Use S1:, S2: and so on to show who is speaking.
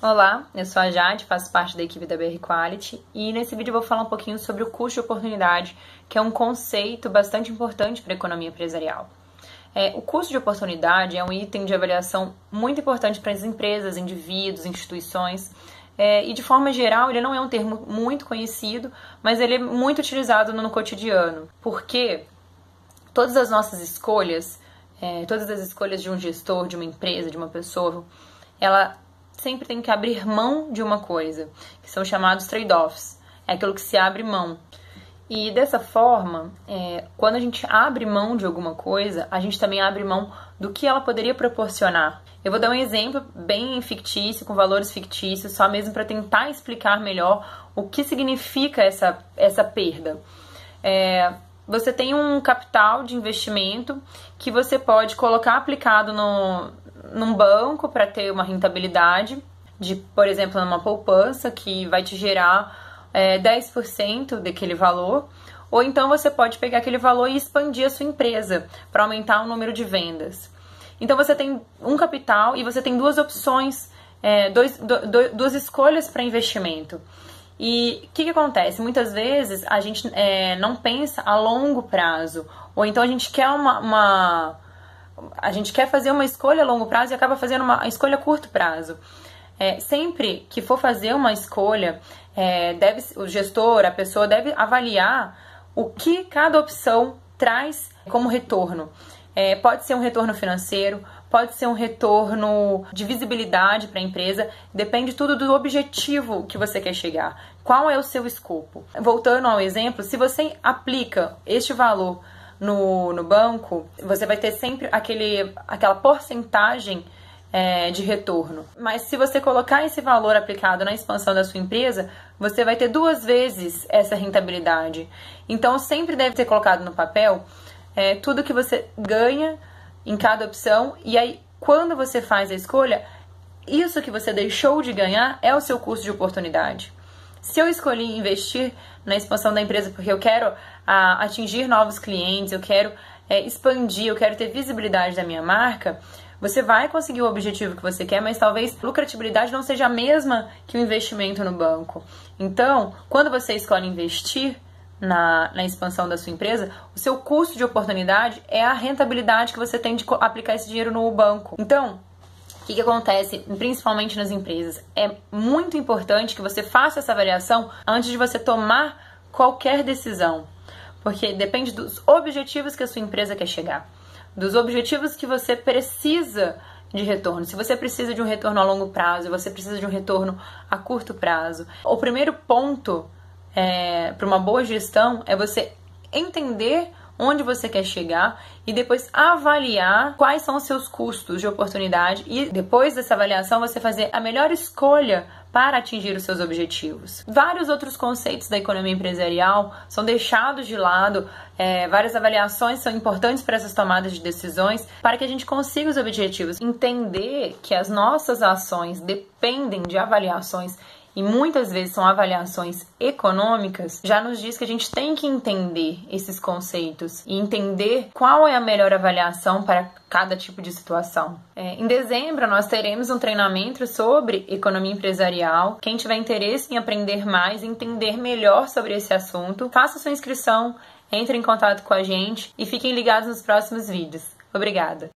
S1: Olá, eu sou a Jade, faço parte da equipe da BR Quality e nesse vídeo eu vou falar um pouquinho sobre o custo de oportunidade, que é um conceito bastante importante para a economia empresarial. É, o custo de oportunidade é um item de avaliação muito importante para as empresas, indivíduos, instituições. É, e de forma geral, ele não é um termo muito conhecido, mas ele é muito utilizado no, no cotidiano, porque todas as nossas escolhas, é, todas as escolhas de um gestor, de uma empresa, de uma pessoa, ela sempre tem que abrir mão de uma coisa, que são chamados trade-offs. É aquilo que se abre mão. E dessa forma, é, quando a gente abre mão de alguma coisa, a gente também abre mão do que ela poderia proporcionar. Eu vou dar um exemplo bem fictício, com valores fictícios, só mesmo para tentar explicar melhor o que significa essa, essa perda. É, você tem um capital de investimento que você pode colocar aplicado no, num banco para ter uma rentabilidade de, por exemplo, numa poupança que vai te gerar é, 10% daquele valor, ou então você pode pegar aquele valor e expandir a sua empresa para aumentar o número de vendas. Então você tem um capital e você tem duas opções, é, dois, do, duas escolhas para investimento. E o que, que, acontece? Muitas vezes a gente é, não pensa a longo prazo, ou então a gente quer uma, uma a gente quer fazer uma escolha a longo prazo e acaba fazendo uma escolha a curto prazo. É, sempre que for fazer uma escolha, é, deve, o gestor, a pessoa deve avaliar o que cada opção traz como retorno. É, pode ser um retorno financeiro, pode ser um retorno de visibilidade para a empresa, depende tudo do objetivo que você quer chegar. Qual é o seu escopo? Voltando ao exemplo, se você aplica este valor no, no banco, você vai ter sempre aquele, aquela porcentagem é, de retorno. Mas se você colocar esse valor aplicado na expansão da sua empresa, você vai ter duas vezes essa rentabilidade. Então sempre deve ter colocado no papel é, tudo que você ganha em cada opção e aí quando você faz a escolha, isso que você deixou de ganhar é o seu custo de oportunidade. Se eu escolhi investir na expansão da empresa porque eu quero a, atingir novos clientes, eu quero é, expandir, eu quero ter visibilidade da minha marca, você vai conseguir o objetivo que você quer, mas talvez lucratividade não seja a mesma que o investimento no banco. Então, quando você escolhe investir na, na expansão da sua empresa, o seu custo de oportunidade é a rentabilidade que você tem de aplicar esse dinheiro no banco. Então, que, que acontece, principalmente nas empresas? É muito importante que você faça essa avaliação antes de você tomar qualquer decisão, porque depende dos objetivos que a sua empresa quer chegar, dos objetivos que você precisa de retorno. Se você precisa de um retorno a longo prazo, você precisa de um retorno a curto prazo. O primeiro ponto é, para uma boa gestão é você entender onde você quer chegar e depois avaliar quais são os seus custos de oportunidade e depois dessa avaliação você fazer a melhor escolha para atingir os seus objetivos. Vários outros conceitos da economia empresarial são deixados de lado, é, várias avaliações são importantes para essas tomadas de decisões para que a gente consiga os objetivos. Entender que as nossas ações dependem de avaliações e muitas vezes são avaliações econômicas, já nos diz que a gente tem que entender esses conceitos e entender qual é a melhor avaliação para cada tipo de situação. É, em dezembro, nós teremos um treinamento sobre economia empresarial. Quem tiver interesse em aprender mais, entender melhor sobre esse assunto, faça sua inscrição, entre em contato com a gente e fiquem ligados nos próximos vídeos. Obrigada!